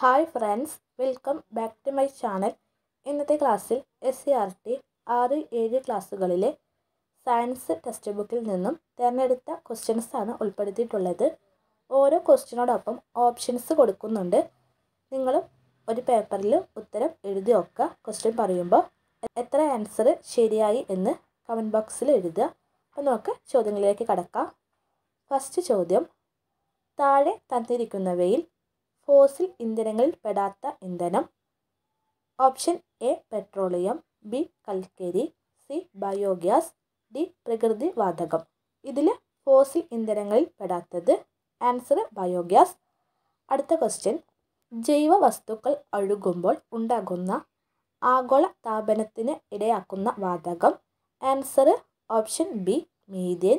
Hi friends welcome back to my channel ഇന്നത്തെ ക്ലാസ്സിൽ S C R T ആറ് ഏഴ് ക്ലാസ്സുകളിലെ സയൻസ് ടെക്സ്റ്റ് ബുക്കിൽ നിന്നും തിരഞ്ഞെടുത്ത ആണ് ഉൾപ്പെടുത്തിയിട്ടുള്ളത്. ഓരോ ക്വസ്റ്റ്യനോടൊപ്പം ഓപ്ഷൻസ് കൊടുക്കുന്നുണ്ട്. നിങ്ങളും ഒരു പേപ്പറിൽ ഉത്തരം എഴുതി നോക്കുക. ക്വസ്റ്റ്യൻ പറയുമ്പോൾ എത്ര ആൻസർ ശരിയായി എന്ന് കമന്റ് ബോക്സിൽ എഴുതുക. അപ്പോൾ നമുക്ക് ചോദ്യങ്ങളിലേക്ക് കടക്കാം. ഫസ്റ്റ് ചോദ്യം താഴെ തന്നിരിക്കുന്നവയിൽ ഫോസിൽ ഇന്ധനങ്ങളിൽ പെടാത്ത ഇന്ധനം. ഓപ്ഷൻ എ പെട്രോളിയം ബി കൽക്കരി. സി ബയോഗ്യാസ് ഡി പ്രകൃതി വാതകം. ഇതിൽ ഫോസിൽ ഇന്ധനങ്ങളിൽ പെടാത്തത് ആൻസർ ബയോഗ്യാസ് അടുത്ത ക്വസ്റ്റ്യൻ ജൈവ വസ്തുക്കൾ അഴുകുമ്പോൾ ഉണ്ടാകുന്ന ആഗോള താപനത്തിന് ഇടയാക്കുന്ന വാതകം. ആൻസർ ഓപ്ഷൻ ബി മീഥേൻ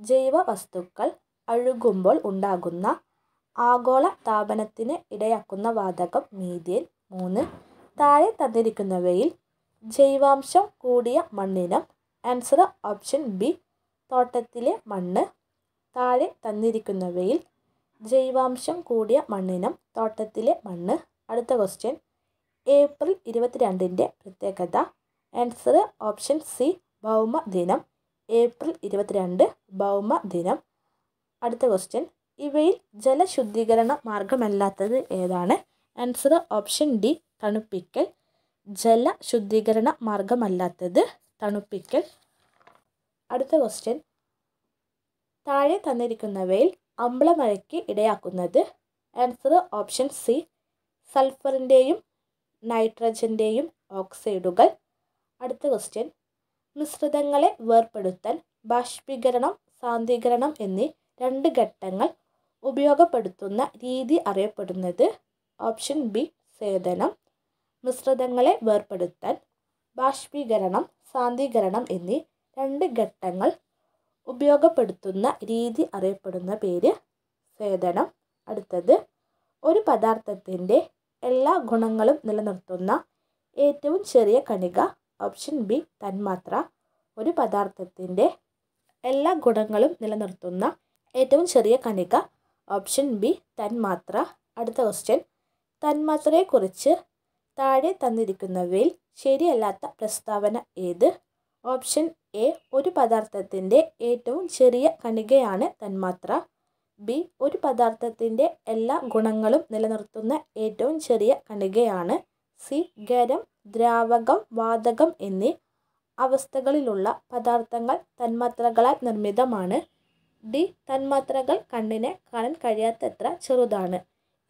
ജൈവ വസ്തുക്കൾ അഴുകുമ്പോൾ ഉണ്ടാകുന്ന ആഗോള താപനത്തിന് ഇടയാക്കുന്ന വാതകം മീഥേൻ മൂന്ന് താഴെ തന്നിരിക്കുന്നവയിൽ ജൈവാംശം കൂടിയ മണ്ണിനം ആൻസർ ഓപ്ഷൻ ബി തോട്ടത്തിലെ മണ്ണ് താഴെ തന്നിരിക്കുന്നവയിൽ ജൈവാംശം കൂടിയ മണ്ണിനം തോട്ടത്തിലെ മണ്ണ്. അടുത്ത ക്വസ്റ്റ്യൻ ഏപ്രിൽ ഇരുപത്തിരണ്ടിന്റെ പ്രത്യേകത ആൻസർ ഓപ്ഷൻ സി ഭൗമ ദിനം ഏപ്രിൽ ഇരുപത്തിരണ്ട് ഭൗമ ദിനം അടുത്ത ക്വസ്റ്റ്യൻ ഇവയിൽ ജലശുദ്ധീകരണ മാർഗമല്ലാത്തത് ഏതാണ്? ആൻസർ ഓപ്ഷൻ ഡി തണുപ്പിക്കൽ. ജല ശുദ്ധീകരണ മാർഗമല്ലാത്തത് തണുപ്പിക്കൽ. അടുത്ത ക്വസ്റ്റ്യൻ താഴെ തന്നിരിക്കുന്നവയിൽ അമ്ലമഴയ്ക്ക് ഇടയാക്കുന്നത്. ആൻസർ ഓപ്ഷൻ സി സൾഫറിന്റെയും നൈട്രജന്റെയും ഓക്സൈഡുകൾ അടുത്ത ക്വസ്റ്റ്യൻ മിശ്രിതങ്ങളെ വേർപെടുത്താൻ ബാഷ്പീകരണം സാന്ദ്രീകരണം എന്നീ രണ്ട് ഘട്ടങ്ങൾ ഉപയോഗപ്പെടുത്തുന്ന രീതി അറിയപ്പെടുന്നത് ഓപ്ഷൻ ബി സേതനം മിശ്രിതങ്ങളെ വേർപെടുത്താൻ ബാഷ്പീകരണം സാന്ദ്രീകരണം എന്നീ രണ്ട് ഘട്ടങ്ങൾ ഉപയോഗപ്പെടുത്തുന്ന രീതി അറിയപ്പെടുന്ന പേര് സേതനം അടുത്തത് ഒരു പദാർത്ഥത്തിന്റെ എല്ലാ ഗുണങ്ങളും നിലനിർത്തുന്ന ഏറ്റവും ചെറിയ കണിക ഓപ്ഷൻ ബി തന്മാത്ര ഒരു പദാർത്ഥത്തിന്റെ എല്ലാ ഗുണങ്ങളും നിലനിർത്തുന്ന ഏറ്റവും ചെറിയ കണിക ഓപ്ഷൻ ബി തന്മാത്ര അടുത്ത ക്വസ്റ്റ്യൻ തന്മാത്രയെക്കുറിച്ച് താഴെ തന്നിരിക്കുന്നവയിൽ ശരിയല്ലാത്ത പ്രസ്താവന ഏത്? ഓപ്ഷൻ എ ഒരു പദാർത്ഥത്തിന്റെ ഏറ്റവും ചെറിയ കണികയാണ് തന്മാത്ര ബി ഒരു പദാർത്ഥത്തിന്റെ എല്ലാ ഗുണങ്ങളും നിലനിർത്തുന്ന ഏറ്റവും ചെറിയ കണികയാണ്. സി ഖരം ദ്രാവകം വാതകം എന്നീ അവസ്ഥകളിലുള്ള പദാർത്ഥങ്ങൾ തന്മാത്രകളാൽ നിർമ്മിതമാണ്. ഡി തന്മാത്രകൾ കണ്ണിന് കാണാൻ കഴിയാത്തത്ര ചെറുതാണ്.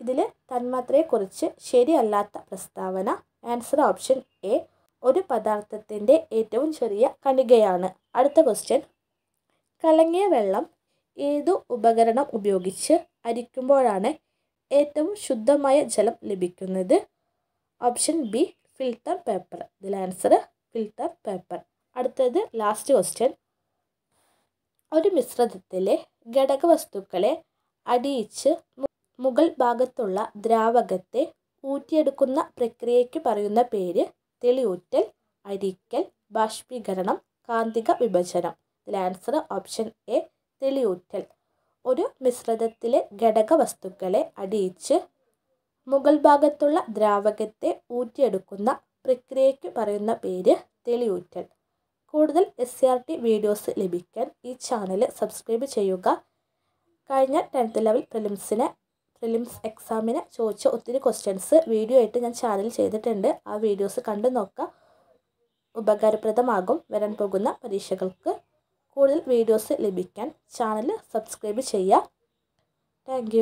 ഇതിൽ തന്മാത്രയെക്കുറിച്ച് ശരിയല്ലാത്ത പ്രസ്താവന ആൻസർ ഓപ്ഷൻ എ ഒരു പദാർത്ഥത്തിന്റെ ഏറ്റവും ചെറിയ കണികയാണ്. അടുത്ത ക്വസ്റ്റ്യൻ. കലങ്ങിയ വെള്ളം ഏതു ഉപകരണം ഉപയോഗിച്ച് അരിക്കുമ്പോഴാണ് ഏറ്റവും ശുദ്ധമായ ജലം ലഭിക്കുന്നത്? Option B filter paper. ഇതിൽ ആൻസർ ഫിൽട്ടർ പേപ്പർ. അടുത്തത് ലാസ്റ്റ് ക്വസ്റ്റ്യൻ. ഒരു മിശ്രിതത്തിലെ ഘടകവസ്തുക്കളെ അടിയിച്ച് മുകൾ ഭാഗത്തുള്ള ദ്രാവകത്തെ ഊറ്റിയെടുക്കുന്ന പ്രക്രിയയ്ക്ക് പറയുന്ന പേര് തെളിയൂറ്റൽ അരിക്കൽ ബാഷ്പീകരണം കാന്തിക വിഭജനം. ഇതിൽ ആൻസർ ഓപ്ഷൻ എ തെളിയൂറ്റൽ. ഒരു മിശ്രിതത്തിലെ ഘടകവസ്തുക്കളെ അടിയിച്ച് മുകൾ ഭാഗത്തുള്ള ദ്രാവകത്തെ ഊറ്റിയെടുക്കുന്ന പ്രക്രിയയ്ക്ക് പറയുന്ന പേര് തെളിയൂറ്റൽ. കൂടുതൽ എസ് ആർ ടി വീഡിയോസ് ലഭിക്കാൻ ഈ ചാനൽ സബ്സ്ക്രൈബ് ചെയ്യുക. കഴിഞ്ഞ ടെൻത്ത് ലെവൽ പ്രിലിംസിന് പ്രിലിംസ് എക്സാമിന് ചോദിച്ച ഒത്തിരി ക്വസ്റ്റ്യൻസ് വീഡിയോ ആയിട്ട് ഞാൻ ചാനൽ ചെയ്തിട്ടുണ്ട്. ആ വീഡിയോസ് കണ്ടു നോക്കുക. ഉപകാരപ്രദമാകും വരാൻ പോകുന്ന പരീക്ഷകൾക്ക്. കൂടുതൽ വീഡിയോസ് ലഭിക്കാൻ ചാനൽ സബ്സ്ക്രൈബ് ചെയ്യുക. താങ്ക്